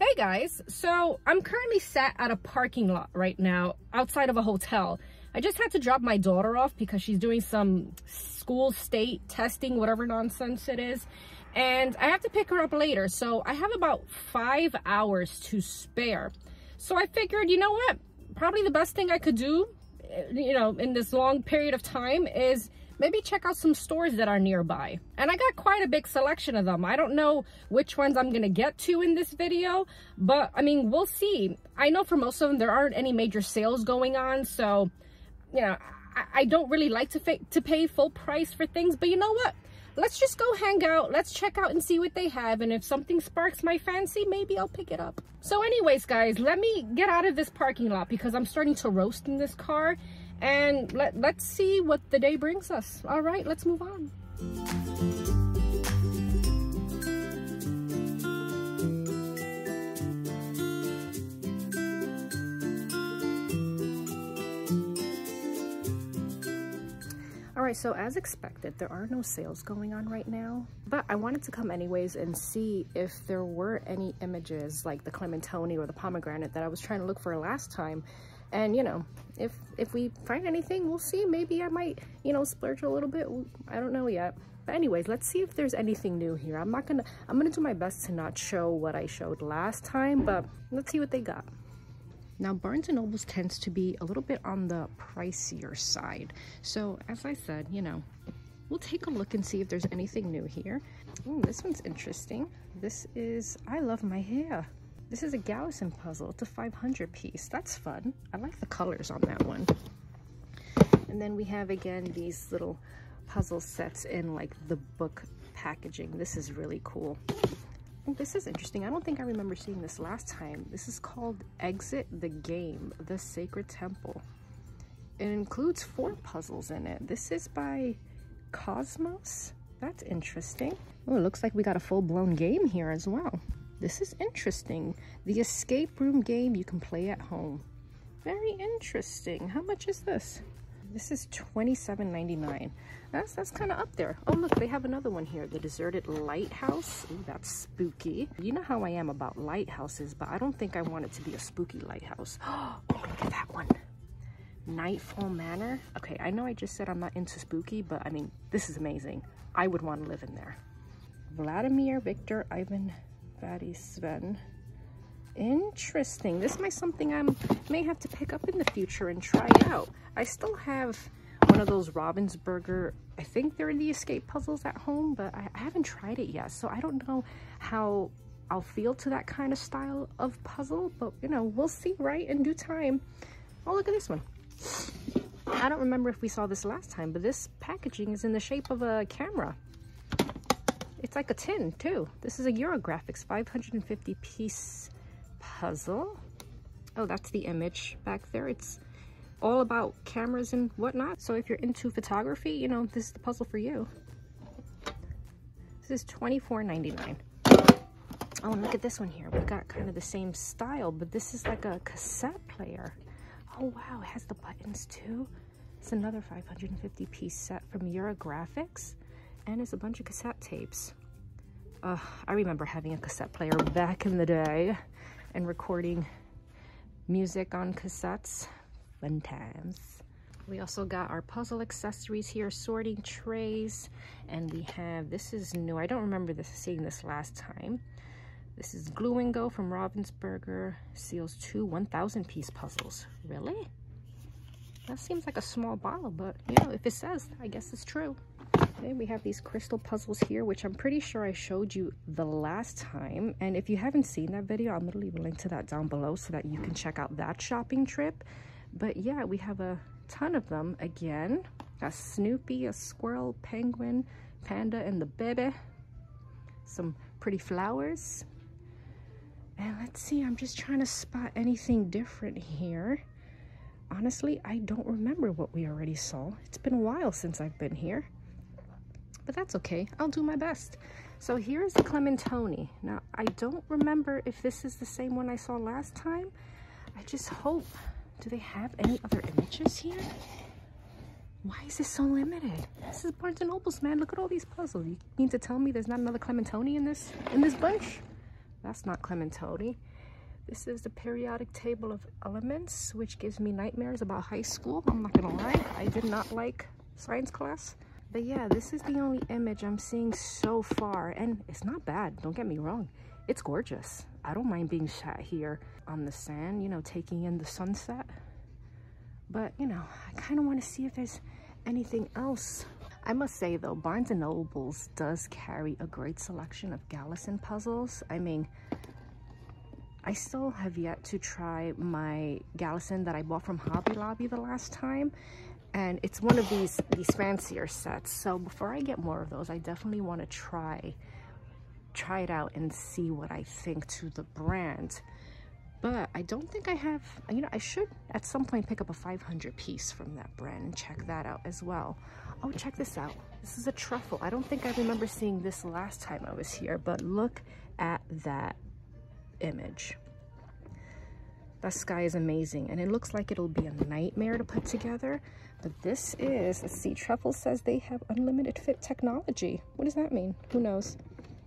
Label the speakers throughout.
Speaker 1: Hey guys, so I'm currently sat at a parking lot right now outside of a hotel. I just had to drop my daughter off because she's doing some school state testing, whatever nonsense it is. And I have to pick her up later. So I have about five hours to spare. So I figured, you know what? Probably the best thing I could do, eh, you know, in this long period of time is maybe check out some stores that are nearby. And I got quite a big selection of them. I don't know which ones I'm to get to in this video, but I mean, we'll see. I know for most of them, there aren't any major sales going on. So, you know, I, I don't really like to, to pay full price for things, but you know what? Let's just go hang out. Let's check out and see what they have. And if something sparks my fancy, maybe I'll pick it up. So anyways, guys, let me get out of this parking lot because I'm starting to roast in this car and let, let's see what the day brings us. All right, let's move on. All right, so as expected, there are no sales going on right now, but I wanted to come anyways and see if there were any images like the Clementoni or the pomegranate that I was trying to look for last time and you know if if we find anything we'll see. Maybe i might you know splurge a little bit. I don't know yet. But anyways let's see if there's anything new here. I'm not gonna i'm gonna do my best to not show what i showed last time but let's see what they got. Now barnes and nobles tends to be a little bit on the pricier side. So as i said you know we'll take a look and see if there's anything new here. Ooh, this one's interesting. This is i love my hair this is a Galison puzzle. It's a 500 piece. That's fun. I like the colors on that one. And then we have, again, these little puzzle sets in, like, the book packaging. This is really cool. This is interesting. I don't think I remember seeing this last time. This is called Exit the Game, The Sacred Temple. It includes four puzzles in it. This is by Kosmos. That's interesting. Oh, it looks like we got a full-blown game here as well. This is interesting. The escape room game you can play at home. Very interesting. How much is this? This is $27.99. That's that's kind of up there. Oh, look, they have another one here. The Deserted Lighthouse. Ooh, that's spooky. You know how I am about lighthouses, but I don't think I want it to be a spooky lighthouse. Oh, look at that one. Nightfall Manor. Okay, I know I just said I'm not into spooky, but I mean, this is amazing. I would want to live in there. Vladimir Victor Ivan Fatty Sven. Interesting. This might something I may have to pick up in the future and try out. I still have one of those Ravensburger, I think they're the escape puzzles at home, but I, I haven't tried it yet. So I don't know how I'll feel to that kind of style of puzzle, but you know, we'll see, right? In due time. Oh, look at this one. I don't remember if we saw this last time, but this packaging is in the shape of a camera. It's like a tin too. This is a Eurographics 550 piece puzzle. Oh, that's the image back there. It's all about cameras and whatnot. So if you're into photography, you know, this is the puzzle for you. This is $24.99. Oh, and look at this one here. We've got kind of the same style, but this is like a cassette player. Oh, wow, it has the buttons too. It's another 550 piece set from Eurographics and it's a bunch of cassette tapes. Uh, I remember having a cassette player back in the day and recording music on cassettes. Fun times. We also got our puzzle accessories here, sorting trays, and we have, this is new. I don't remember this seeing this last time. This is Glue and Go from Ravensburger. Seals two 1,000 piece puzzles. Really? That seems like a small bottle, but you know, if it says, I guess it's true. Okay, we have these crystal puzzles here, which I'm pretty sure I showed you the last time. And if you haven't seen that video, I'm gonna leave a link to that down below so that you can check out that shopping trip. But yeah, we have a ton of them again. A Snoopy, a squirrel, penguin, panda, and the baby. Some pretty flowers. And let's see, I'm just trying to spot anything different here. Honestly, I don't remember what we already saw. It's been a while since I've been here but that's okay. I'll do my best. So here's the Clementoni. Now, I don't remember if this is the same one I saw last time. I just hope. Do they have any other images here? Why is this so limited? This is Barnes & Nobles, man. Look at all these puzzles. You mean to tell me there's not another Clementoni in this in this bunch? That's not Clementoni. This is the periodic table of elements, which gives me nightmares about high school. I'm not gonna lie, I did not like science class. But yeah, this is the only image I'm seeing so far, and it's not bad, don't get me wrong. It's gorgeous. I don't mind being shot here on the sand, you know, taking in the sunset. But, you know, I kind of want to see if there's anything else. I must say, though, Barnes & Nobles does carry a great selection of Galison puzzles. I mean, I still have yet to try my Galison that I bought from Hobby Lobby the last time. And it's one of these, these fancier sets. So before I get more of those, I definitely want to try, try it out and see what I think to the brand. But I don't think I have, you know, I should at some point pick up a 500 piece from that brand and check that out as well. Oh, check this out. This is a Trefl. I don't think I remember seeing this last time I was here, but look at that image. That sky is amazing and it looks like it'll be a nightmare to put together. But this is, let's see, Trefl says they have unlimited fit technology. What does that mean? Who knows?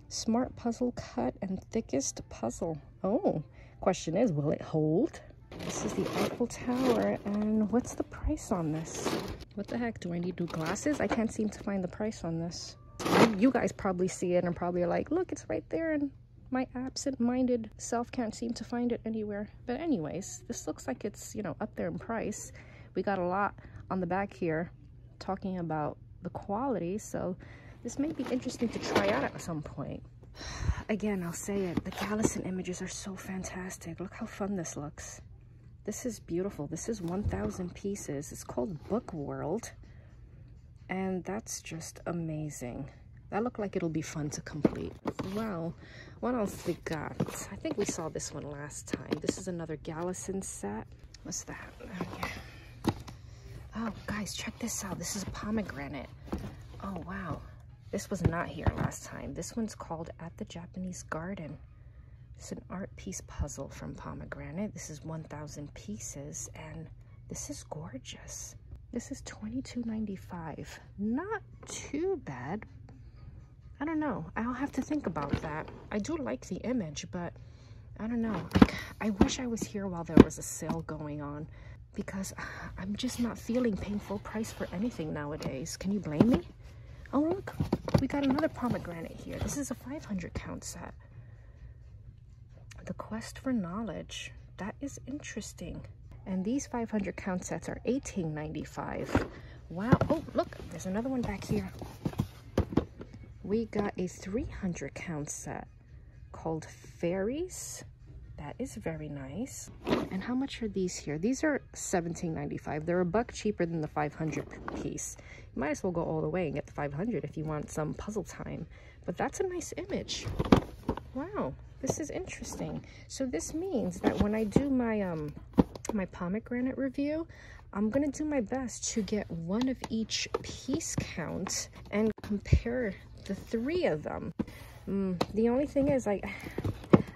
Speaker 1: Smart puzzle cut and thickest puzzle. Oh, question is, will it hold? This is the Eiffel Tower and what's the price on this? What the heck, do I need new glasses? I can't seem to find the price on this. You guys probably see it and probably like, look, it's right there and my absent-minded self can't seem to find it anywhere. But anyways, this looks like it's, you know, up there in price. We got a lot on the back here talking about the quality, so this may be interesting to try out at some point. Again, I'll say it, the Galison images are so fantastic. Look how fun this looks. This is beautiful. This is 1,000 pieces. It's called Book World, and that's just amazing. That looked like it'll be fun to complete. Well, what else we got? I think we saw this one last time. This is another Galison set. What's that? Oh, guys, check this out. This is a pomegranate. Oh, wow. This was not here last time. This one's called At the Japanese Garden. It's an art piece puzzle from pomegranate. This is 1,000 pieces, and this is gorgeous. This is $22.95. Not too bad, I don't know. I'll have to think about that. I do like the image, but I don't know. I wish I was here while there was a sale going on because I'm just not feeling paying full price for anything nowadays. Can you blame me? Oh, look. We got another pomegranate here. This is a 500 count set. The Quest for Knowledge. That is interesting. And these 500 count sets are 18.95. Wow. Oh, look. There's another one back here we got a 300 count set called Fairies. That is very nice. And how much are these here? These are $17.95. They're a buck cheaper than the 500 piece. You might as well go all the way and get the 500 if you want some puzzle time. But that's a nice image. Wow, this is interesting. So this means that when I do my um my pomegranate review, I'm going to do my best to get one of each piece count and compare the three of them. Mm, the only thing is, I,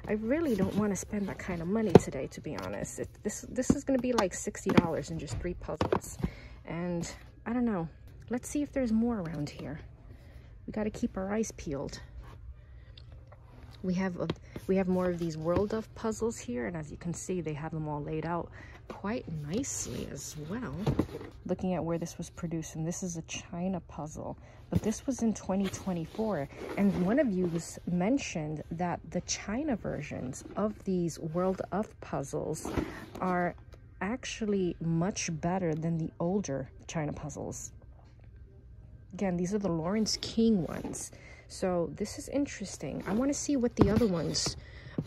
Speaker 1: I really don't want to spend that kind of money today, to be honest. It, this, this is going to be like $60 in just three puzzles. And I don't know. Let's see if there's more around here. We got to keep our eyes peeled. We have a, we have more of these World of puzzles here, and as you can see, they have them all laid out quite nicely as well. Looking at where this was produced, and this is a China puzzle, but this was in 2024. And one of you mentioned that the China versions of these World of puzzles are actually much better than the older China puzzles. Again, these are the Laurence King ones. So this is interesting. I want to see what the other ones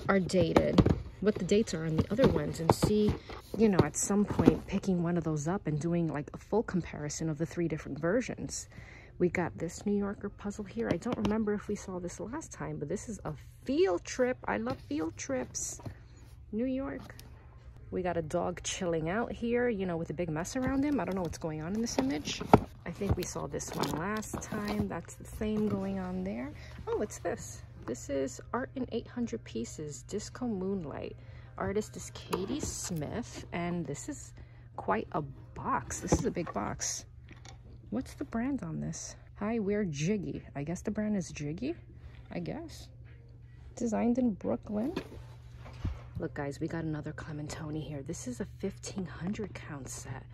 Speaker 1: are dated what the dates are on the other ones and see, you know, at some point picking one of those up and doing like a full comparison of the three different versions. We got this New Yorker puzzle here. I don't remember if we saw this last time, but this is a field trip. I love field trips. New York. We got a dog chilling out here, you know, with a big mess around him. I don't know what's going on in this image. I think we saw this one last time. That's the same going on there. Oh, it's this. This is Art in 800 Pieces, Disco Moonlight. Artist is Katie Smith, and this is quite a box. This is a big box. What's the brand on this? Hi, we're Jiggy. I guess the brand is Jiggy, I guess. designed in Brooklyn. Look guys, we got another Clementoni here. This is a 1500 count set.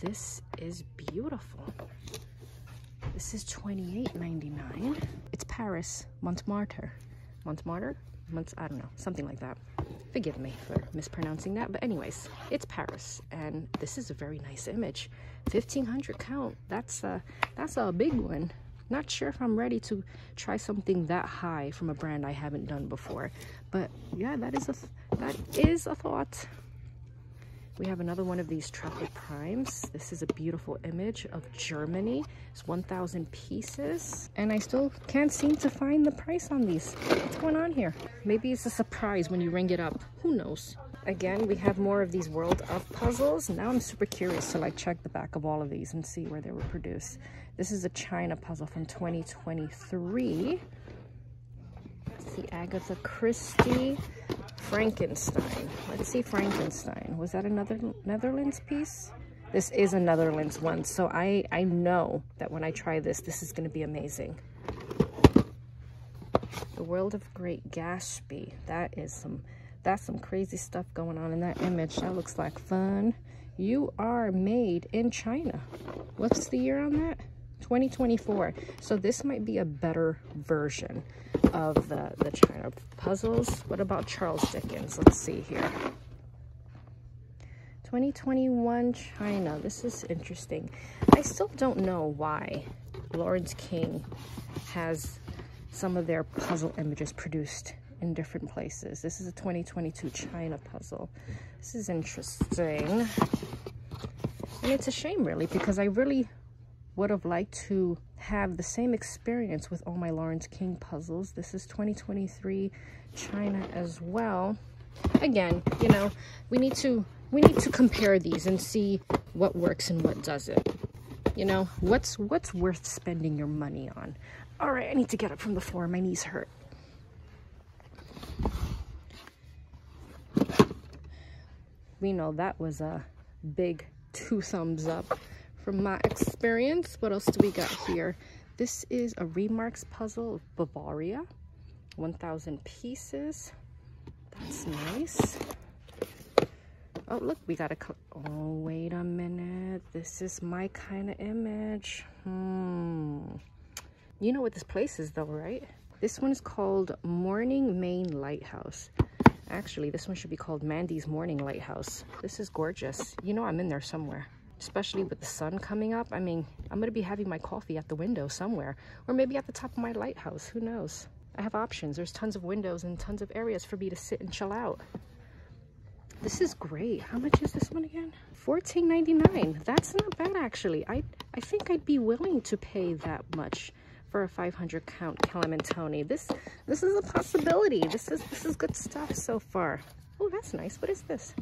Speaker 1: This is beautiful. This is $28.99. It's Paris, Montmartre. Montmartre? Mont I don't know, something like that. Forgive me for mispronouncing that, but anyways, it's Paris, and this is a very nice image. 1500 count, that's a, that's a big one. Not sure if I'm ready to try something that high from a brand I haven't done before, but yeah, that is a, that is a thought. We have another one of these Trefl Primes. This is a beautiful image of Germany. It's 1,000 pieces. And I still can't seem to find the price on these. What's going on here? Maybe it's a surprise when you ring it up. Who knows? Again, we have more of these World of Puzzles. Now I'm super curious to like check the back of all of these and see where they were produced. This is a China puzzle from 2023. It's the Agatha Christie Frankenstein. Let's see Frankenstein. Was that another Netherlands piece? This is a Netherlands one, so I, I know that when I try this, this is going to be amazing. The World of Great Gatsby. That is some, that's some crazy stuff going on in that image. That looks like fun. You are made in China. What's the year on that? 2024. So this might be a better version of the, the China puzzles. What about Charles Dickens? Let's see here. 2021 China. This is interesting. I still don't know why Laurence King has some of their puzzle images produced in different places. This is a 2022 China puzzle. This is interesting. And it's a shame, really, because I really would have liked to have the same experience with all my Laurence King puzzles. This is 2023 China as well. Again, you know, we need to we need to compare these and see what works and what doesn't. You know, what's what's worth spending your money on. All right, I need to get up from the floor. My knees hurt. We know that was a big two thumbs up from my experience. What else do we got here? This is a Remarks puzzle of Bavaria. 1,000 pieces. That's nice. Oh, look, we got a... Oh, wait a minute. This is my kind of image. Hmm. You know what this place is, though, right? This one is called Morning Maine Lighthouse. Actually, this one should be called Mandy's Morning Lighthouse. This is gorgeous. You know I'm in there somewhere especially with the sun coming up. I mean, I'm going to be having my coffee at the window somewhere, or maybe at the top of my lighthouse. Who knows? I have options. There's tons of windows and tons of areas for me to sit and chill out. This is great. How much is this one again? $14.99. That's not bad, actually. I, I think I'd be willing to pay that much for a 500 count Clementoni. This this is a possibility. This is this is good stuff so far. Oh, that's nice. What is this?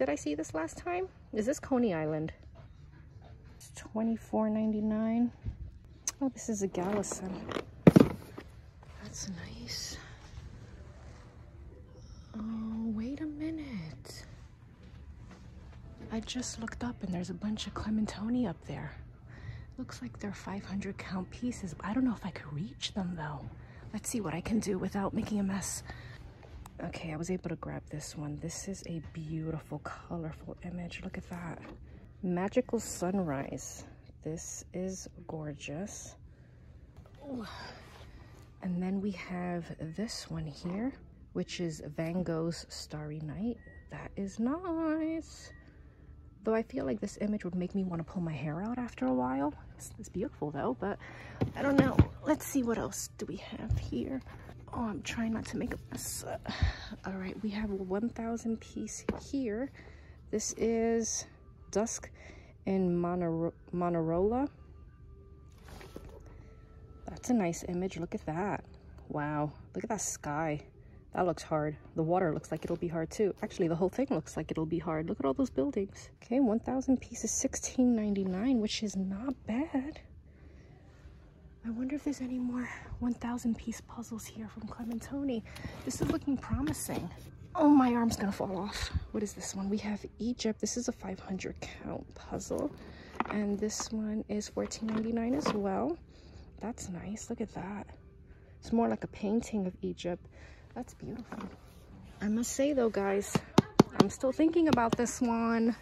Speaker 1: Did I see this last time? Is this Coney Island? It's $24.99. Oh, this is a Galison. That's nice. Oh, wait a minute. I just looked up and there's a bunch of Clementoni up there. Looks like they're 500 count pieces. I don't know if I could reach them though. Let's see what I can do without making a mess. Okay, I was able to grab this one. This is a beautiful, colorful image. Look at that. Magical Sunrise. This is gorgeous. Ooh. And then we have this one here, which is Van Gogh's Starry Night. That is nice. Though I feel like this image would make me want to pull my hair out after a while. It's, it's beautiful though, but I don't know. Let's see what else do we have here. Oh, I'm trying not to make a mess. All right, we have a 1,000 piece here. This is Dusk in Manarola. That's a nice image. Look at that. Wow. Look at that sky. That looks hard. The water looks like it'll be hard too. Actually, the whole thing looks like it'll be hard. Look at all those buildings. Okay, 1,000 pieces, 16.99, which is not bad. I wonder if there's any more 1,000 piece puzzles here from Clementoni. This is looking promising. Oh, my arm's gonna fall off. What is this one? We have Egypt. This is a 500 count puzzle. And this one is $14.99 as well. That's nice. Look at that. It's more like a painting of Egypt. That's beautiful. I must say though, guys, I'm still thinking about this one.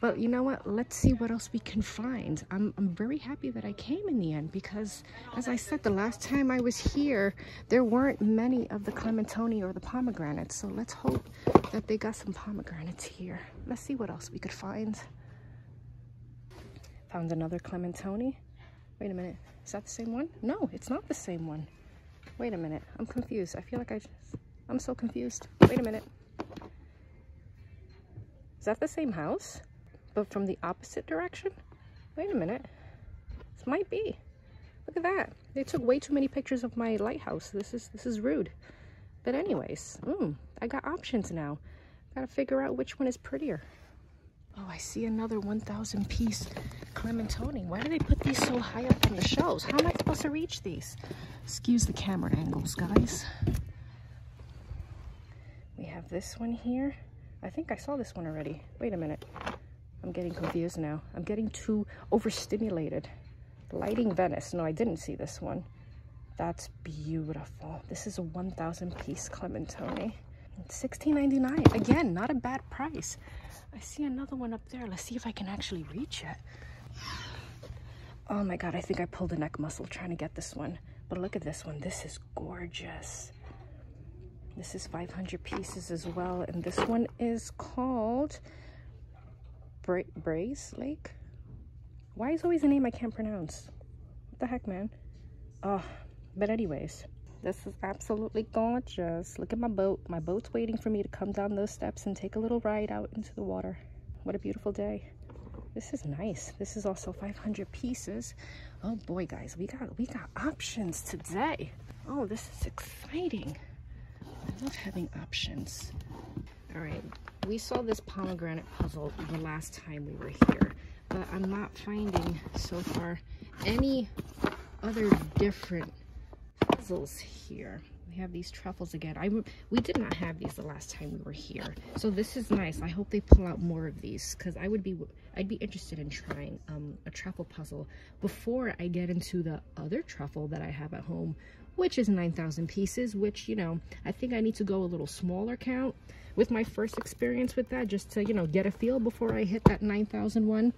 Speaker 1: But you know what? Let's see what else we can find. I'm, I'm very happy that I came in the end because, as I said, the last time I was here, there weren't many of the clementoni or the pomegranates. So let's hope that they got some pomegranates here. Let's see what else we could find. Found another clementoni. Wait a minute. Is that the same one? No, it's not the same one. Wait a minute. I'm confused. I feel like I just... I'm so confused. Wait a minute. Is that the same house? But from the opposite direction? Wait a minute. This might be. Look at that. They took way too many pictures of my lighthouse. This is this is rude. But anyways, mm, I got options now. Gotta figure out which one is prettier. Oh, I see another 1,000 piece Clementoni. Why do they put these so high up on the shelves? How am I supposed to reach these? Excuse the camera angles, guys. We have this one here. I think I saw this one already. Wait a minute. I'm getting confused now. I'm getting too overstimulated. Lighting Venice. No, I didn't see this one. That's beautiful. This is a 1,000 piece Clementoni. $16.99. Again, not a bad price. I see another one up there. Let's see if I can actually reach it. Oh my God, I think I pulled a neck muscle trying to get this one. But look at this one. This is gorgeous. This is 500 pieces as well. And this one is called Bra Braies Lake? Why is always a name I can't pronounce? What the heck, man? Oh, but anyways, this is absolutely gorgeous. Look at my boat. My boat's waiting for me to come down those steps and take a little ride out into the water. What a beautiful day. This is nice. This is also 500 pieces. Oh boy, guys, we got we got options today. Oh, this is exciting. I love having options. All right, we saw this pomegranate puzzle the last time we were here, but I'm not finding so far any other different puzzles here. We have these Trefls again. I we did not have these the last time we were here, so this is nice. I hope they pull out more of these because I would be I'd be interested in trying um, a Trefl puzzle before I get into the other Trefl that I have at home, which is 9,000 pieces. Which you know I think I need to go a little smaller count with my first experience with that just to, you know, get a feel before I hit that 9001.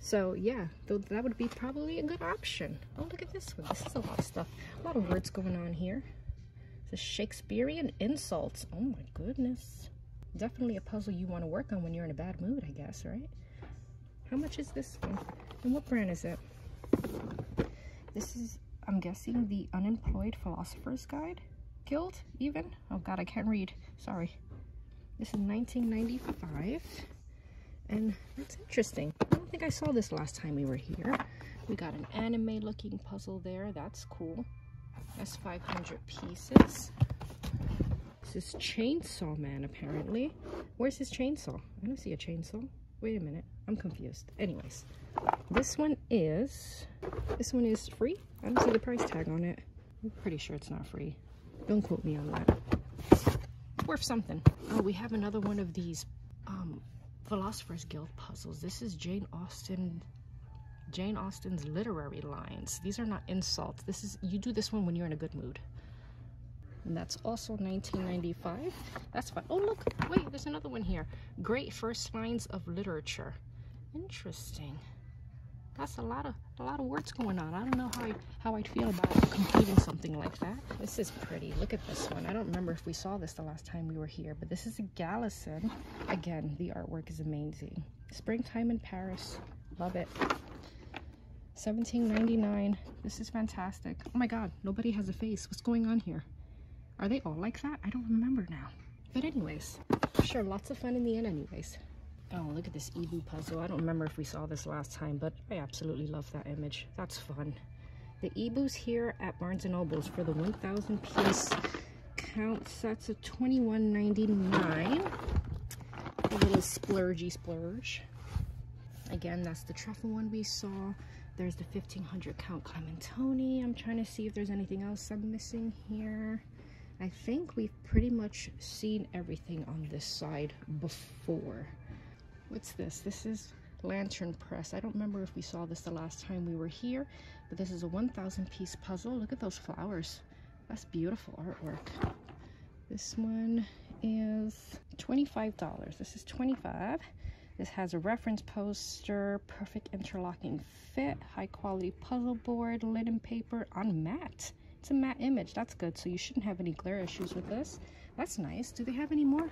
Speaker 1: So yeah, that would be probably a good option. Oh, look at this one. This is a lot of stuff. A lot of words going on here. The Shakespearean insults. Oh my goodness. Definitely a puzzle you want to work on when you're in a bad mood, I guess, right? How much is this one? And what brand is it? This is, I'm guessing, the Unemployed Philosopher's Guide. Guild, even? Oh god, I can't read. Sorry. This is 1995. And that's interesting. I don't think I saw this last time we were here. We got an anime looking puzzle there. That's cool. That's 500 pieces. This is Chainsaw Man, apparently. Where's his chainsaw? I don't see a chainsaw. Wait a minute. I'm confused. Anyways, this one is... This one is free? I don't see the price tag on it. I'm pretty sure it's not free. Don't quote me on that. Worth something. Oh, we have another one of these um, Philosopher's Guild puzzles. This is Jane Austen Jane Austen's literary lines. These are not insults. This is you do this one when you're in a good mood. And that's also 1995. That's fine. Oh, look. Wait, there's another one here. Great First Lines of Literature. Interesting that's a lot of a lot of words going on. I don't know how I how I'd feel about completing something like that. This is pretty. Look at this one. I don't remember if we saw this the last time we were here, but this is a Galison. Again, the artwork is amazing. Springtime in Paris. Love it. 17.99. This is fantastic. Oh my god, nobody has a face. What's going on here? Are they all like that? I don't remember now. But anyways, sure, lots of fun in the end anyways. Oh, look at this eeBoo puzzle. I don't remember if we saw this last time, but I absolutely love that image. That's fun. The eeBoos here at Barnes & Noble's for the 1,000 piece count sets of $21.99. A little splurgy splurge. Again, that's the Trefl one we saw. There's the 1500 count Clementoni. I'm trying to see if there's anything else I'm missing here. I think we've pretty much seen everything on this side before. What's this? This is lantern press. I don't remember if we saw this the last time we were here, but this is a 1,000 piece puzzle. Look at those flowers. That's beautiful artwork. This one is $25. This is 25 This has a reference poster, perfect interlocking fit, high quality puzzle board, linen paper on matte. It's a matte image. That's good. So you shouldn't have any glare issues with this. That's nice. Do they have any more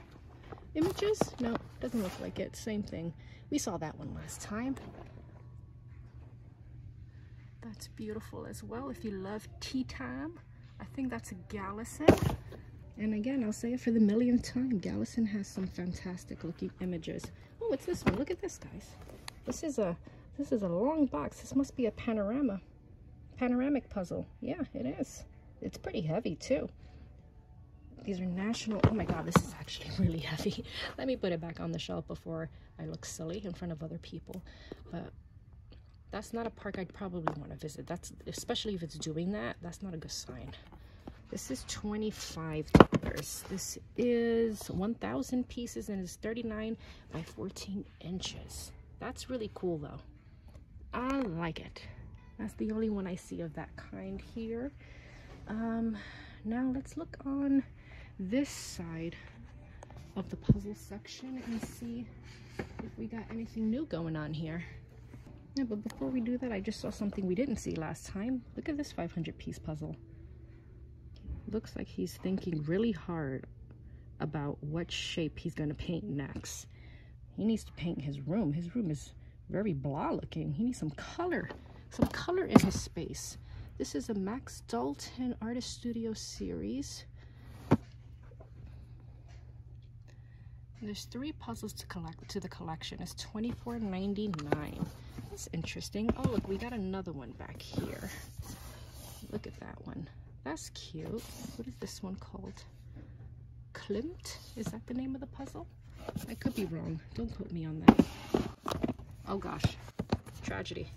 Speaker 1: images? No, doesn't look like it. Same thing. We saw that one last time. That's beautiful as well. If you love tea time, I think that's a Galison. And again, I'll say it for the millionth time. Galison has some fantastic looking images. Oh, what's this one? Look at this, guys. This is a this is a long box. This must be a panorama. Panoramic puzzle. Yeah, it is. It's pretty heavy too. These are national. Oh my god, this is actually really heavy. Let me put it back on the shelf before I look silly in front of other people. But that's not a park I'd probably want to visit. That's especially if it's doing that. That's not a good sign. This is $25. This is 1,000 pieces and it's 39 by 14 inches. That's really cool though. I like it. That's the only one I see of that kind here. Um, now let's look on this side of the puzzle section and see if we got anything new going on here. Yeah, but before we do that, I just saw something we didn't see last time. Look at this 500 piece puzzle looks like he's thinking really hard about what shape he's going to paint next. He needs to paint his room. His room is very blah looking. He needs some color, some color in his space. This is a Max Dalton Artist Studio series. There's three puzzles to collect to the collection. It's $24.99. That's interesting. Oh, look, we got another one back here. Look at that one. That's cute. What is this one called? Klimt? Is that the name of the puzzle? I could be wrong. Don't quote me on that. Oh gosh. Tragedy.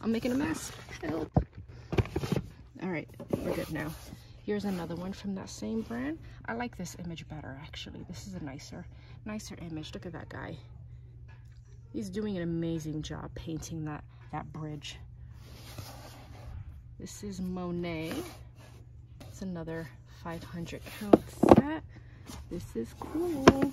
Speaker 1: I'm making a mess. Help. All right, we're good now. Here's another one from that same brand. I like this image better, actually. This is a nicer, nicer image. Look at that guy. He's doing an amazing job painting that, that bridge. This is Monet. It's another 500 count set. This is cool.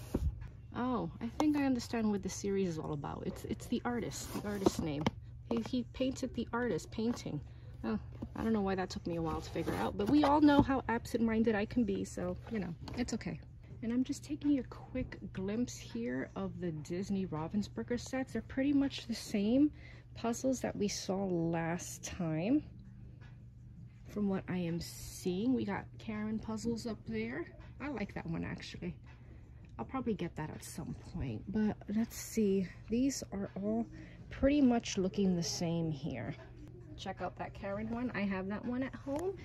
Speaker 1: Oh, I think I understand what the series is all about. It's it's the artist, the artist's name. He, he painted the artist painting. Oh, I don't know why that took me a while to figure out, but we all know how absent-minded I can be, so, you know, it's okay. And I'm just taking a quick glimpse here of the Disney Ravensburger sets. They're pretty much the same puzzles that we saw last time from what I am seeing. We got Karen puzzles up there. I like that one actually. I'll probably get that at some point. But let's see. These are all pretty much looking the same here. Check out that Karen one. I have that one at home.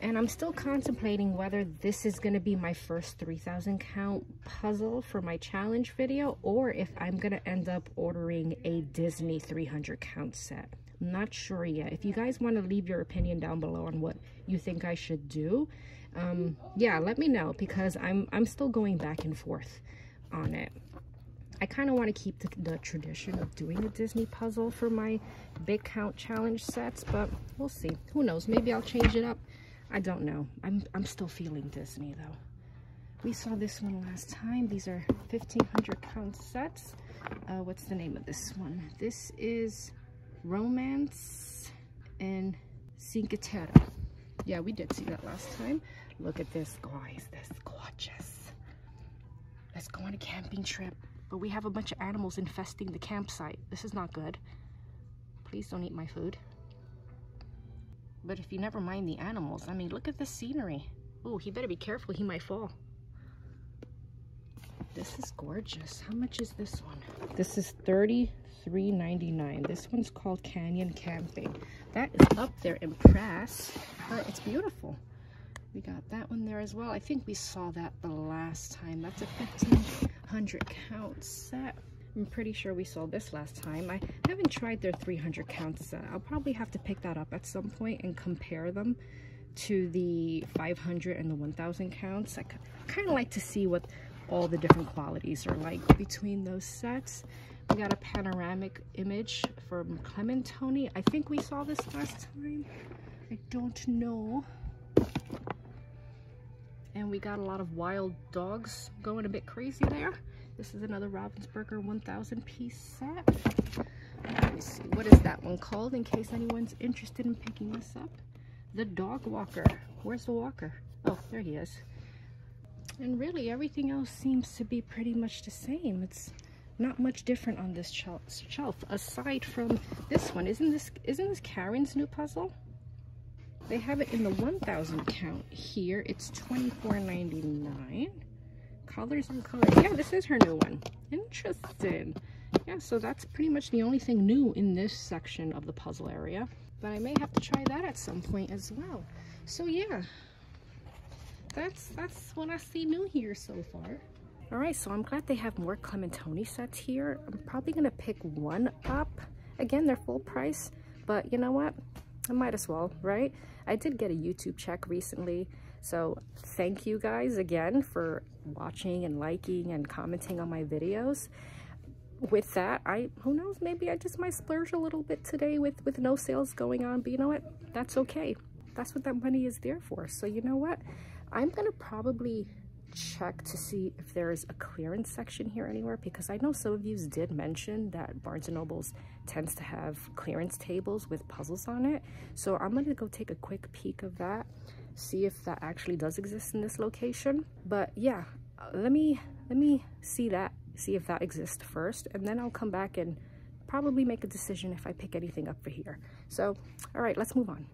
Speaker 1: And I'm still contemplating whether this is going to be my first 3000 count puzzle for my challenge video or if I'm going to end up ordering a Disney 300 count set not sure yet. If you guys want to leave your opinion down below on what you think I should do, um, yeah, let me know because I'm, I'm still going back and forth on it. I kind of want to keep the, the, tradition of doing a Disney puzzle for my big count challenge sets, but we'll see. Who knows? Maybe I'll change it up. I don't know. I'm, I'm still feeling Disney though. We saw this one last time. These are 1500 count sets. Uh, what's the name of this one? This is Romance and Cinque Terre. Yeah, we did see that last time. Look at this, guys. This gorgeous. Let's go on a camping trip. But we have a bunch of animals infesting the campsite. This is not good. Please don't eat my food. But if you never mind the animals, I mean, look at the scenery. Oh, he better be careful. He might fall. This is gorgeous. How much is this one? This is 30 $3.99. This one's called Canyon Camping. That is up there in price, but it's beautiful. We got that one there as well. I think we saw that the last time. That's a 1500 count set. I'm pretty sure we saw this last time. I haven't tried their 300 counts. set. I'll probably have to pick that up at some point and compare them to the 500 and the 1000 counts. I kind of like to see what all the different qualities are like between those sets We got a panoramic image from Clementoni. I think we saw this last time. I don't know. And we got a lot of wild dogs going a bit crazy there. This is another Ravensburger 1000 piece set. Let me see, what is that one called in case anyone's interested in picking this up? The dog walker. Where's the walker? Oh, there he is. And really everything else seems to be pretty much the same. It's not much different on this shelf aside from this one. Isn't this isn't this Karen's new puzzle? They have it in the 1000 count here. It's $24.99. Colors and colors. Yeah, this is her new one. Interesting. Yeah, so that's pretty much the only thing new in this section of the puzzle area. But I may have to try that at some point as well. So yeah, that's that's what I see new here so far. All right, so I'm glad they have more Clementoni sets here. I'm probably gonna pick one up. Again, they're full price, but you know what? I might as well, right? I did get a YouTube check recently, so thank you guys again for watching and liking and commenting on my videos. With that, I who knows, maybe I just might splurge a little bit today with, with no sales going on, but you know what? That's okay. That's what that money is there for. So you know what? I'm gonna probably check to see if there is a clearance section here anywhere because I know some of you did mention that Barnes & Nobles tends to have clearance tables with puzzles on it. So I'm going to go take a quick peek of that, see if that actually does exist in this location. But yeah, uh, let me let me see that, see if that exists first, and then I'll come back and probably make a decision if I pick anything up for here. So, all right, let's move on.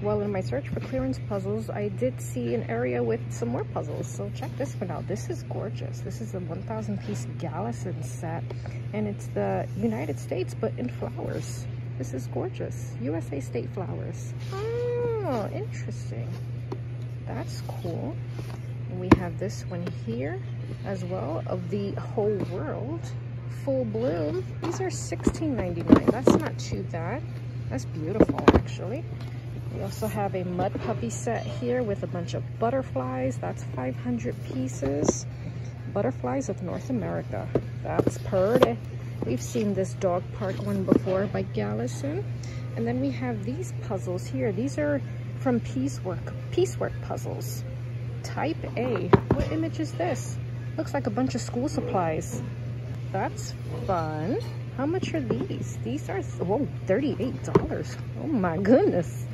Speaker 1: Well, in my search for clearance puzzles, I did see an area with some more puzzles. So check this one out. This is gorgeous. This is a 1,000 piece Galison set. And it's the United States, but in flowers. This is gorgeous. USA State flowers. Oh, interesting. That's cool. And we have this one here as well of the whole world. Full bloom. These are $16.99. That's not too bad. That's beautiful, actually. We also have a mud puppy set here with a bunch of butterflies. That's 500 pieces. Butterflies of North America. That's pretty. We've seen this dog park one before by Galison. And then we have these puzzles here. These are from Piecework, Piecework puzzles. Type A. What image is this? Looks like a bunch of school supplies. That's fun. How much are these? These are, whoa, $38. Oh my goodness.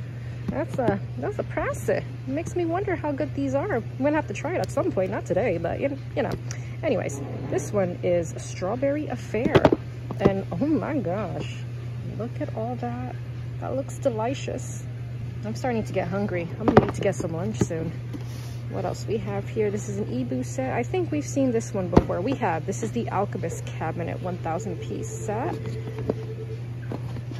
Speaker 1: That's a that's a price. It makes me wonder how good these are. I'm gonna have to try it at some point, not today, but you, you know. Anyways, this one is Strawberry Affair. And oh my gosh, look at all that. That looks delicious. I'm starting to get hungry. I'm gonna need to get some lunch soon. What else we have here? This is an eeBoo set. I think we've seen this one before. We have. This is the Alchemist Cabinet 1000 piece set.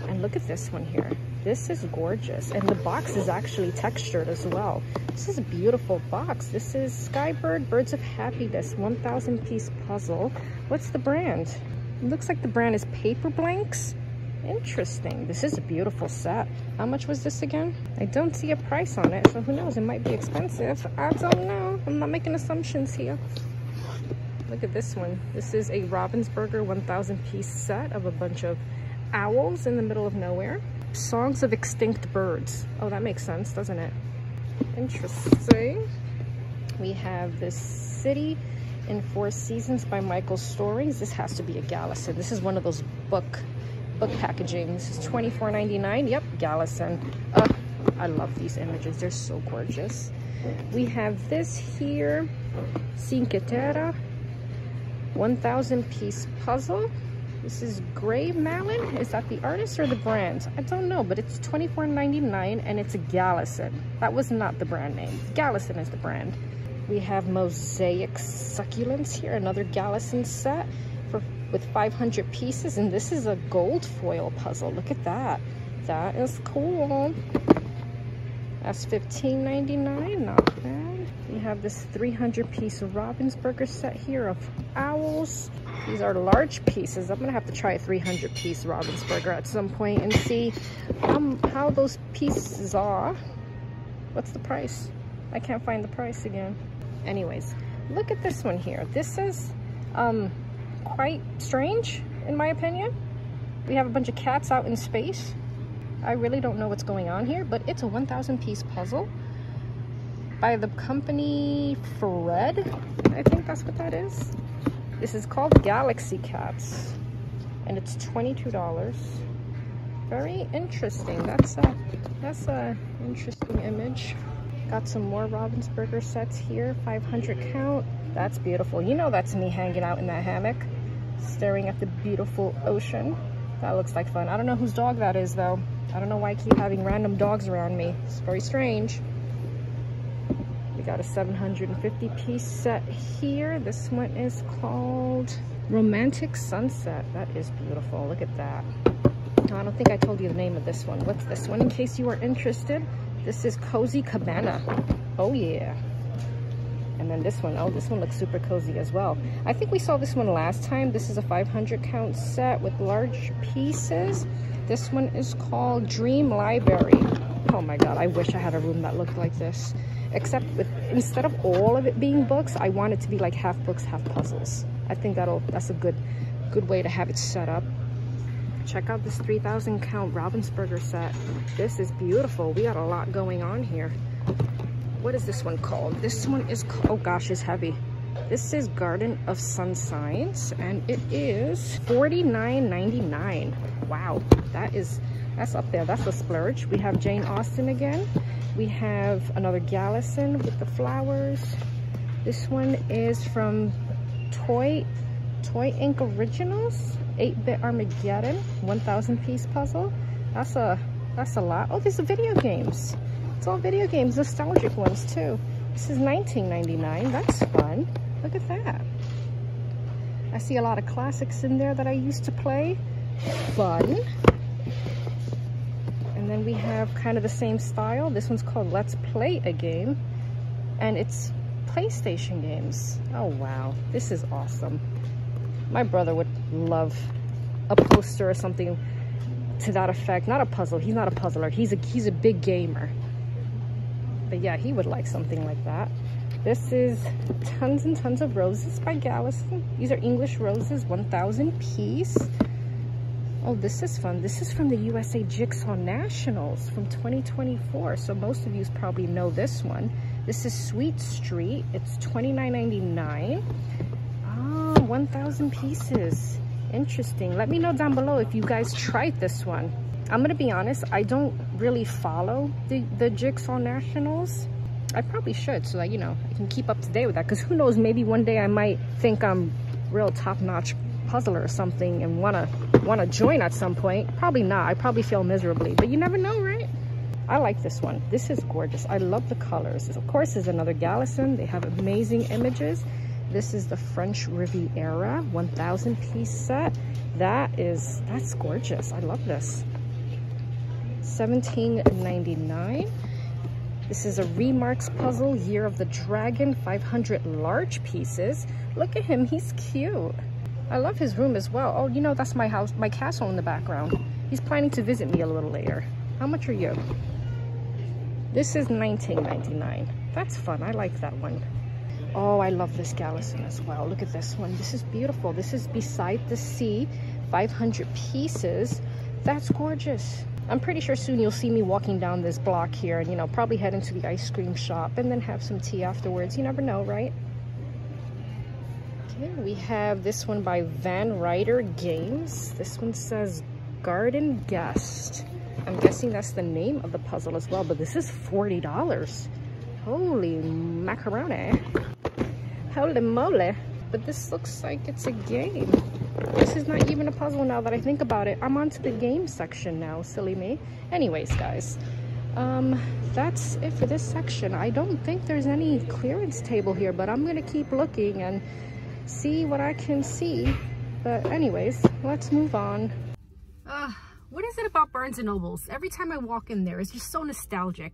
Speaker 1: And look at this one here. This is gorgeous. And the box is actually textured as well. This is a beautiful box. This is Skybird Birds of Happiness 1000 piece puzzle. What's the brand? It looks like the brand is Paper Blanks. Interesting. This is a beautiful set. How much was this again? I don't see a price on it, so who knows? It might be expensive. I don't know. I'm not making assumptions here. Look at this one. This is a Ravensburger 1000 piece set of a bunch of owls in the middle of nowhere. Songs of Extinct Birds. Oh, that makes sense, doesn't it? Interesting. We have this city in Four Seasons by Michael Storrings. This has to be a Galison. This is one of those book book packaging. This is $24.99. Yep, Galison. Uh, I love these images. They're so gorgeous. We have this here, Cinque Terre, 1,000 piece puzzle. This is Gray Malin. Is that the artist or the brand? I don't know, but it's $24.99 and it's a Galison. That was not the brand name. Galison is the brand. We have Mosaic Succulents here, another Galison set with 500 pieces. And this is a gold foil puzzle. Look at that. That is cool. That's $15.99, not bad. We have this 300 piece Ravensburger set here of owls. These are large pieces. I'm gonna have to try a 300 piece Ravensburger at some point and see um, how those pieces are. What's the price? I can't find the price again. Anyways, look at this one here. This is um, quite strange in my opinion. We have a bunch of cats out in space. I really don't know what's going on here, but it's a 1,000 piece puzzle by the company Fred. I think that's what that is. This is called Galaxy Cats and it's $22. Very interesting. That's a, that's a interesting image. Got some more Ravensburger sets here, 500 count. That's beautiful. You know that's me hanging out in that hammock, staring at the beautiful ocean. That looks like fun. I don't know whose dog that is though. I don't know why I keep having random dogs around me. It's very strange. We got a 750 piece set here. This one is called Romantic Sunset. That is beautiful. Look at that. I don't think I told you the name of this one. What's this one in case you are interested? This is Cozy Cabana. Oh yeah. And then this one, oh, this one looks super cozy as well. I think we saw this one last time. This is a 500 count set with large pieces. This one is called Dream Library. Oh my God, I wish I had a room that looked like this. Except with, instead of all of it being books, I want it to be like half books, half puzzles. I think that'll, that's a good, good way to have it set up. Check out this 3000 count Ravensburger set. This is beautiful. We got a lot going on here what is this one called? This one is, oh gosh, it's heavy. This is Garden of Sun Signs, and it is $49.99. Wow, that is, that's up there. That's a splurge. We have Jane Austen again. We have another Galison with the flowers. This one is from Toy, Toynk Originals, 8-Bit Armageddon, 1,000 piece puzzle. That's a, that's a lot. Oh, these are video games. It's all video games, nostalgic ones too. This is 19.99. That's fun. Look at that. I see a lot of classics in there that I used to play. Fun. And then we have kind of the same style. This one's called Let's Play a Game. And it's PlayStation games. Oh, wow. This is awesome. My brother would love a poster or something to that effect. Not a puzzle. He's not a puzzler. He's a, he's a big gamer. But yeah, he would like something like that. This is Tons and Tons of Roses by Galison. These are English roses, 1,000 piece. Oh, this is fun. This is from the USA Jigsaw Nationals from 2024. So most of you probably know this one. This is Sweet Street. It's $29.99. Oh, 1,000 pieces. Interesting. Let me know down below if you guys tried this one. I'm gonna be honest, I don't really follow the, the Jigsaw Nationals. I probably should so that, you know, I can keep up to date with that because who knows, maybe one day I might think I'm real top-notch puzzler or something and wanna wanna join at some point. Probably not, I probably fail miserably, but you never know, right? I like this one. This is gorgeous. I love the colors. Of course, there's another Galison. They have amazing images. This is the French Riviera 1000 piece set. That is, that's gorgeous. I love this. $17.99. This is a Remarks puzzle, Year of the Dragon, 500 large pieces. Look at him, he's cute. I love his room as well. Oh, you know, that's my house, my castle in the background. He's planning to visit me a little later. How much are you? This is $19.99. That's fun, I like that one. Oh, I love this Galison as well. Look at this one. This is beautiful. This is Beside the Sea, 500 pieces. That's gorgeous. I'm pretty sure soon you'll see me walking down this block here and, you know, probably head into the ice cream shop and then have some tea afterwards. You never know, right? Okay, we have this one by Van Ryder Games. This one says Garden Guest. I'm guessing that's the name of the puzzle as well, but this is $40. Holy macaroni. Holy moly. But this looks like it's a game. This is not even a puzzle now that I think about it. I'm onto the game section now, silly me. Anyways, guys, um, that's it for this section. I don't think there's any clearance table here, but I'm gonna keep looking and see what I can see. But anyways, let's move on. Uh, what is it about Barnes & Nobles? Every time I walk in there, it's just so nostalgic.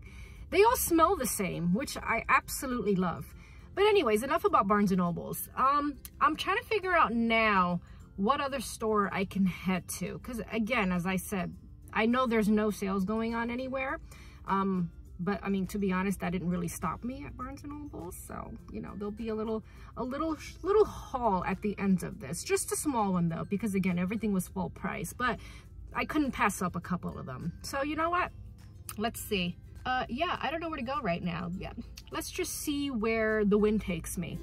Speaker 1: They all smell the same, which I absolutely love. But anyways, enough about Barnes & Nobles. Um, I'm trying to figure out now what other store I can head to. Because again, as I said, I know there's no sales going on anywhere. Um, but I mean, to be honest, that didn't really stop me at Barnes & Noble. So, you know, there'll be a little, a little, little haul at the end of this. Just a small one though, because again, everything was full price, but I couldn't pass up a couple of them. So you know what? Let's see. Uh, yeah, I don't know where to go right now. Yeah, let's just see where the wind takes me.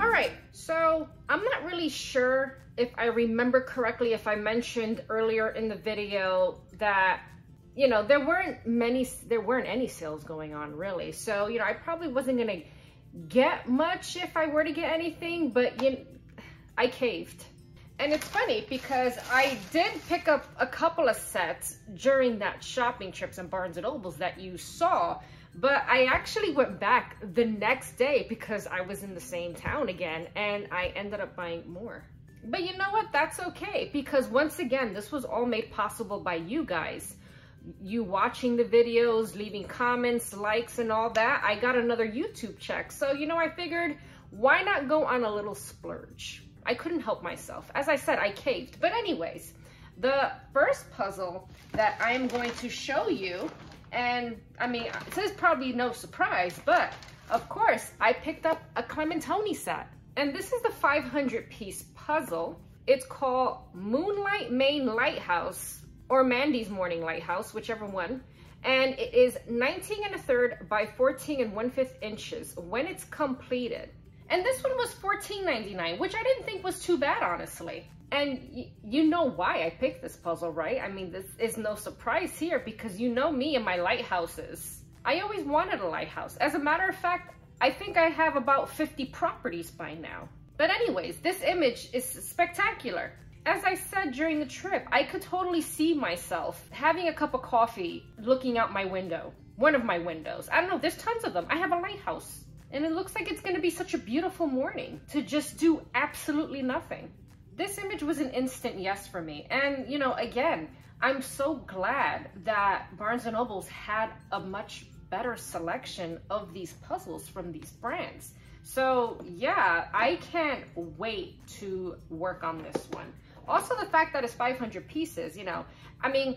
Speaker 1: All right, so I'm not really sure if I remember correctly, if I mentioned earlier in the video that, you know, there weren't many, there weren't any sales going on really. So, you know, I probably wasn't going to get much if I were to get anything, but you, I caved. And it's funny because I did pick up a couple of sets during that shopping trips in Barnes & Nobles that you saw, but I actually went back the next day because I was in the same town again and I ended up buying more. But you know what? That's okay because once again, this was all made possible by you guys. You watching the videos, leaving comments, likes, and all that. I got another YouTube check. So, you know, I figured why not go on a little splurge? I couldn't help myself. As I said, I caved. But anyways, the first puzzle that I am going to show you, and I mean, this is probably no surprise, but of course, I picked up a Clementoni set. And this is the 500 piece puzzle. It's called Moonlight Maine Lighthouse or Mandy's Morning Lighthouse, whichever one. And it is 19 and a third by 14 and one fifth inches when it's completed. And this one was $14.99, which I didn't think was too bad, honestly. And you know why I picked this puzzle, right? I mean, this is no surprise here because you know me and my lighthouses. I always wanted a lighthouse. As a matter of fact, I think I have about 50 properties by now. But anyways, this image is spectacular. As I said during the trip, I could totally see myself having a cup of coffee looking out my window. One of my windows. I don't know, there's tons of them. I have a lighthouse. And it looks like it's gonna be such a beautiful morning to just do absolutely nothing. This image was an instant yes for me. And you know, again, I'm so glad that Barnes & Nobles had a much better selection of these puzzles from these brands. So yeah, I can't wait to work on this one. Also the fact that it's 500 pieces, you know, I mean,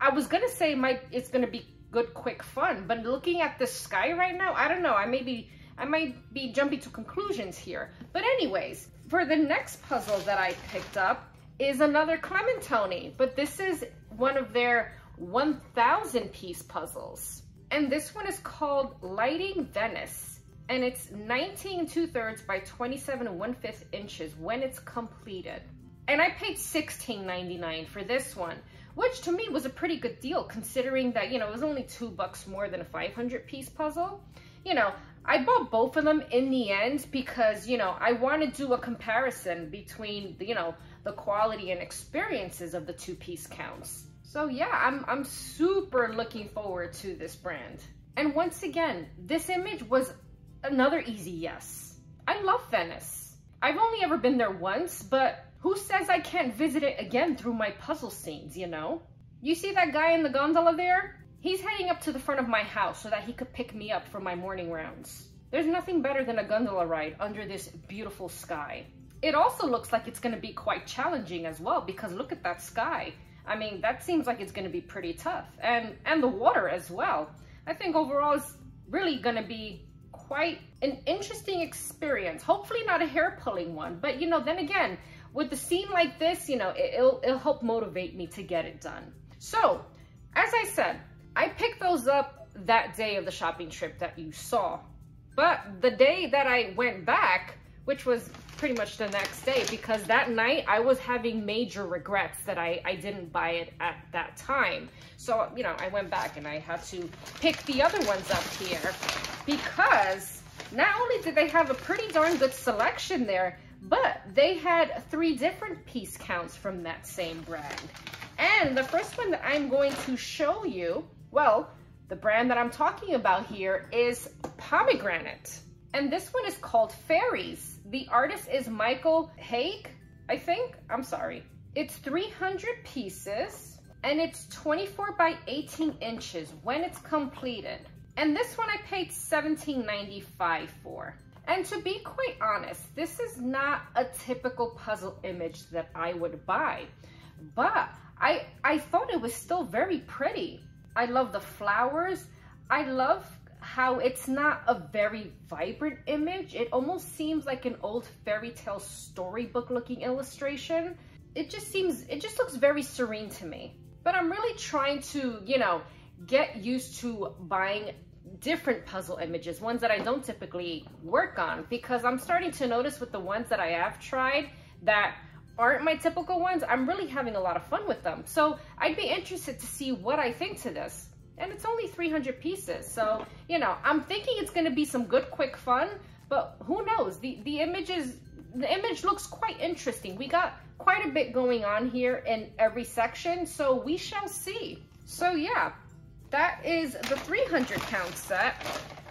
Speaker 1: I was gonna say my it's gonna be good, quick fun. But looking at the sky right now, I don't know. I may be, I might be jumping to conclusions here. But anyways, for the next puzzle that I picked up is another Clementoni, but this is one of their 1000 piece puzzles. And this one is called Lighting Venice. And it's 19 and 2 thirds by 27 and 1 5 inches when it's completed. And I paid $16.99 for this one which to me was a pretty good deal considering that, you know, it was only two bucks more than a 500 piece puzzle. You know, I bought both of them in the end because, you know, I want to do a comparison between, the, you know, the quality and experiences of the two piece counts. So yeah, I'm, I'm super looking forward to this brand. And once again, this image was another easy yes. I love Venice. I've only ever been there once, but who says I can't visit it again through my puzzle scenes, you know? You see that guy in the gondola there? He's heading up to the front of my house so that he could pick me up for my morning rounds. There's nothing better than a gondola ride under this beautiful sky. It also looks like it's going to be quite challenging as well because look at that sky. I mean, that seems like it's going to be pretty tough. And, and the water as well. I think overall it's really going to be quite an interesting experience. Hopefully not a hair pulling one, but you know, then again, with a scene like this, you know, it'll, it'll help motivate me to get it done. So, as I said, I picked those up that day of the shopping trip that you saw. But the day that I went back, which was pretty much the next day, because that night I was having major regrets that I, I didn't buy it at that time. So, you know, I went back and I had to pick the other ones up here because not only did they have a pretty darn good selection there, but they had three different piece counts from that same brand. And the first one that I'm going to show you, well, the brand that I'm talking about here is Pomegranate. And this one is called Fairies. The artist is Michael Hague, I think. I'm sorry. It's 300 pieces and it's 24 by 18 inches when it's completed. And this one I paid $17.95 for. And to be quite honest, this is not a typical puzzle image that I would buy, but I, I thought it was still very pretty. I love the flowers. I love how it's not a very vibrant image. It almost seems like an old fairy tale storybook looking illustration. It just seems, it just looks very serene to me. But I'm really trying to, you know, get used to buying different puzzle images, ones that I don't typically work on, because I'm starting to notice with the ones that I have tried that aren't my typical ones, I'm really having a lot of fun with them. So I'd be interested to see what I think to this. And it's only 300 pieces. So, you know, I'm thinking it's gonna be some good, quick fun, but who knows? The, the images, the image looks quite interesting. We got quite a bit going on here in every section, so we shall see. So yeah, that is the 300 count set.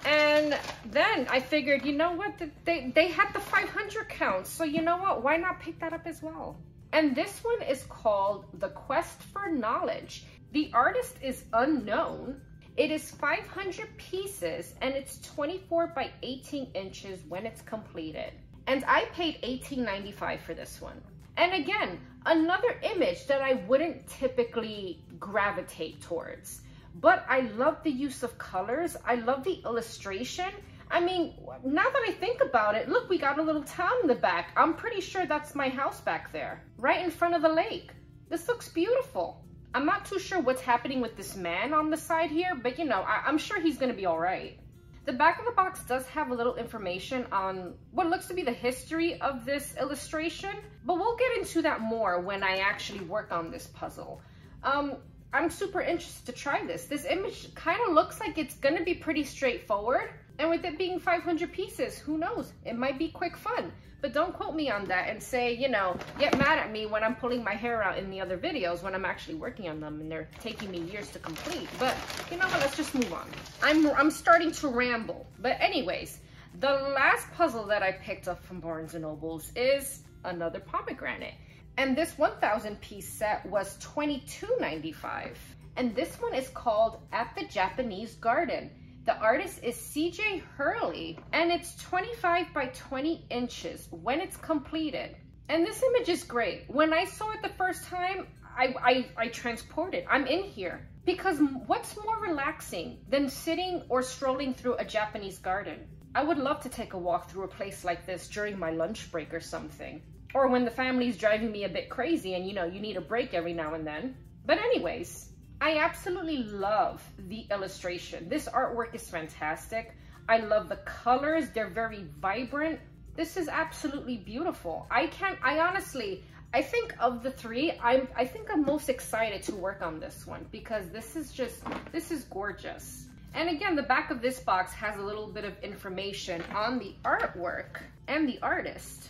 Speaker 1: And then I figured, you know what, they, they had the 500 count. So you know what, why not pick that up as well? And this one is called The Quest for Knowledge. The artist is unknown. It is 500 pieces and it's 24 by 18 inches when it's completed. And I paid $18.95 for this one. And again, another image that I wouldn't typically gravitate towards but I love the use of colors. I love the illustration. I mean, now that I think about it, look, we got a little town in the back. I'm pretty sure that's my house back there, right in front of the lake. This looks beautiful. I'm not too sure what's happening with this man on the side here, but you know, I am sure he's gonna be all right. The back of the box does have a little information on what looks to be the history of this illustration, but we'll get into that more when I actually work on this puzzle. Um, I'm super interested to try this. This image kind of looks like it's gonna be pretty straightforward. And with it being 500 pieces, who knows? It might be quick fun. But don't quote me on that and say, you know, get mad at me when I'm pulling my hair out in the other videos when I'm actually working on them and they're taking me years to complete. But you know what, let's just move on. I'm, I'm starting to ramble. But anyways, the last puzzle that I picked up from Barnes & Nobles is another pomegranate. And this 1000 piece set was $22.95. And this one is called At the Japanese Garden. The artist is CJ Hurley and it's 25 by 20 inches when it's completed. And this image is great. When I saw it the first time, I, I, I transported, I'm in here. Because what's more relaxing than sitting or strolling through a Japanese garden? I would love to take a walk through a place like this during my lunch break or something or when the family's driving me a bit crazy and you know, you need a break every now and then. But anyways, I absolutely love the illustration. This artwork is fantastic. I love the colors. They're very vibrant. This is absolutely beautiful. I can't, I honestly, I think of the three, I'm, I think I'm most excited to work on this one because this is just, this is gorgeous. And again, the back of this box has a little bit of information on the artwork and the artist.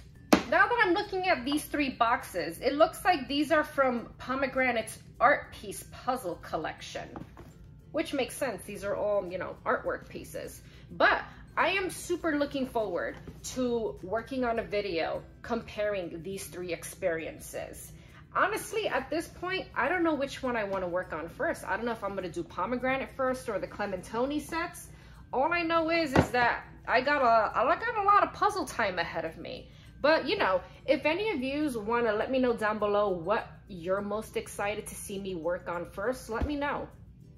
Speaker 1: Now that I'm looking at these three boxes, it looks like these are from Pomegranate's art piece puzzle collection, which makes sense. These are all, you know, artwork pieces. But I am super looking forward to working on a video comparing these three experiences. Honestly, at this point, I don't know which one I want to work on first. I don't know if I'm going to do pomegranate first or the Clementoni sets. All I know is, is that I got a, I got a lot of puzzle time ahead of me. But, you know, if any of you want to let me know down below what you're most excited to see me work on first, let me know.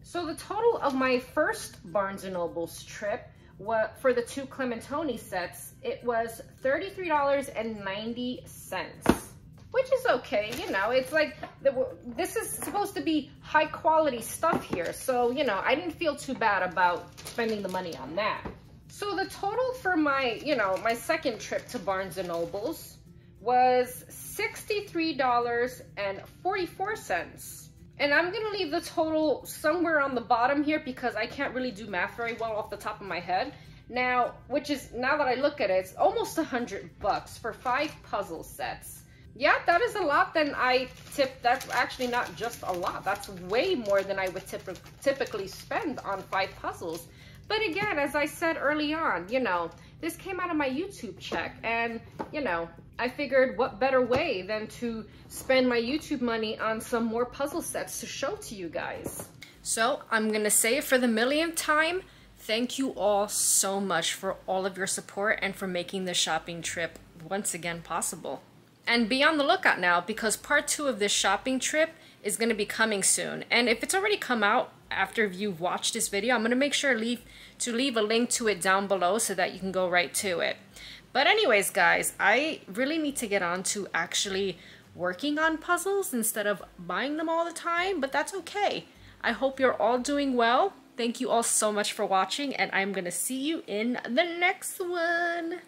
Speaker 1: So the total of my first Barnes & Noble's trip what for the two Clementoni sets, it was $33.90, which is okay. You know, it's like, this is supposed to be high quality stuff here. So, you know, I didn't feel too bad about spending the money on that. So the total for my, you know, my second trip to Barnes & Noble's was $63.44. And I'm to leave the total somewhere on the bottom here because I can't really do math very well off the top of my head. Now, which is, now that I look at it, it's almost a hundred bucks for five puzzle sets. Yeah, that is a lot than I tip. That's actually not just a lot. That's way more than I would typically spend on five puzzles. But again, as I said early on, you know, this came out of my YouTube check and, you know, I figured what better way than to spend my YouTube money on some more puzzle sets to show to you guys. So I'm going to say it for the millionth time. Thank you all so much for all of your support and for making this shopping trip once again possible. And be on the lookout now because part two of this shopping trip is going to be coming soon. And if it's already come out after you've watched this video, I'm going to make sure leave to leave a link to it down below so that you can go right to it. But anyways, guys, I really need to get on to actually working on puzzles instead of buying them all the time, but that's okay. I hope you're all doing well. Thank you all so much for watching, and I'm going to see you in the next one.